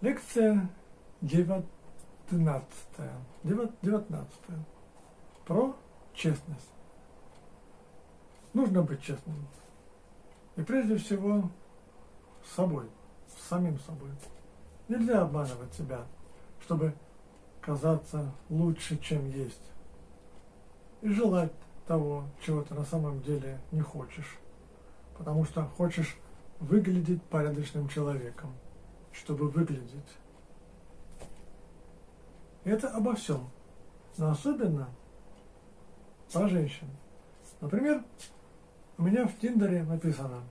Лекция 19. 19. Про честность. Нужно быть честным. И прежде всего с собой, с самим собой. Нельзя обманывать себя, чтобы казаться лучше, чем есть. И желать того, чего ты на самом деле не хочешь. Потому что хочешь выглядеть порядочным человеком, чтобы выглядеть. Это обо всем, но особенно про женщин. Например, у меня в Тиндере написано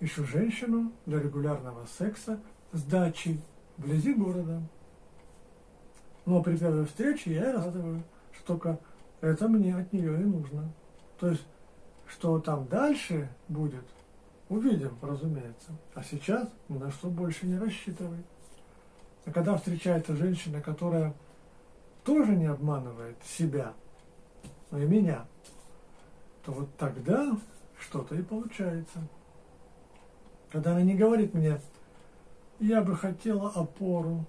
«Ищу женщину для регулярного секса с дачей вблизи города». Но при первой встрече я рассказываю, что только это мне от нее и нужно. То есть, что там дальше будет, увидим, разумеется. А сейчас ни на что больше не рассчитывай. А когда встречается женщина, которая тоже не обманывает себя, но и меня, то вот тогда что-то и получается. Когда она не говорит мне, я бы хотела опору,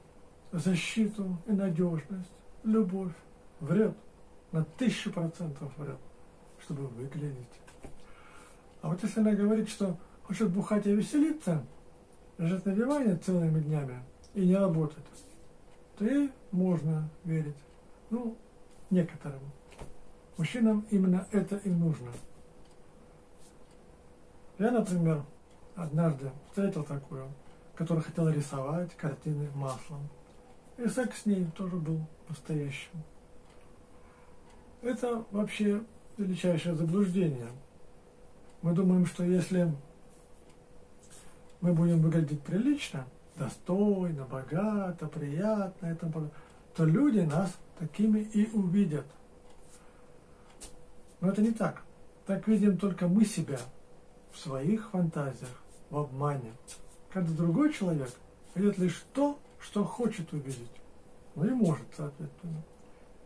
защиту и надежность, любовь, врет, на тысячу процентов врет, чтобы выглядеть. А вот если она говорит, что хочет бухать и веселиться, лежать на диване целыми днями и не работать, то ей можно верить. Ну, некоторым. Мужчинам именно это и нужно. Я, например, однажды встретил такую, которая хотела рисовать картины маслом. И секс с ней тоже был настоящим. Это вообще величайшее заблуждение. Мы думаем, что если мы будем выглядеть прилично, достойно, богато, приятно, и то люди нас такими и увидят. Но это не так. Так видим только мы себя в своих фантазиях, в обмане. Когда другой человек видит лишь то, что хочет увидеть, но и может, соответственно.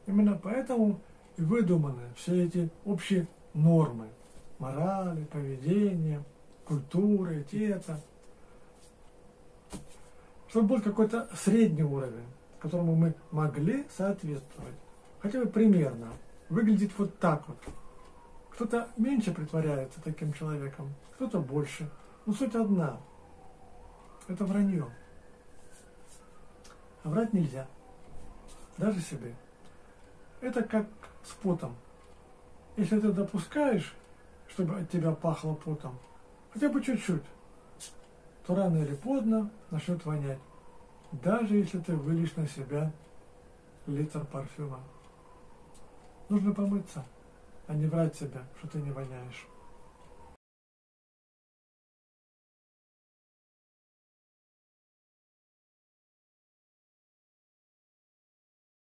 Именно поэтому и выдуманы все эти общие нормы, морали, поведения, культуры, этикета, чтобы был какой-то средний уровень, которому мы могли соответствовать, хотя бы примерно, выглядит вот так вот. Кто-то меньше притворяется таким человеком, кто-то больше. Но суть одна. Это вранье. А врать нельзя. Даже себе. Это как с потом. Если ты допускаешь, чтобы от тебя пахло потом, хотя бы чуть-чуть, то рано или поздно начнет вонять. Даже если ты вылишь на себя литр парфюма. Нужно помыться, а не врать себе, что ты не воняешь.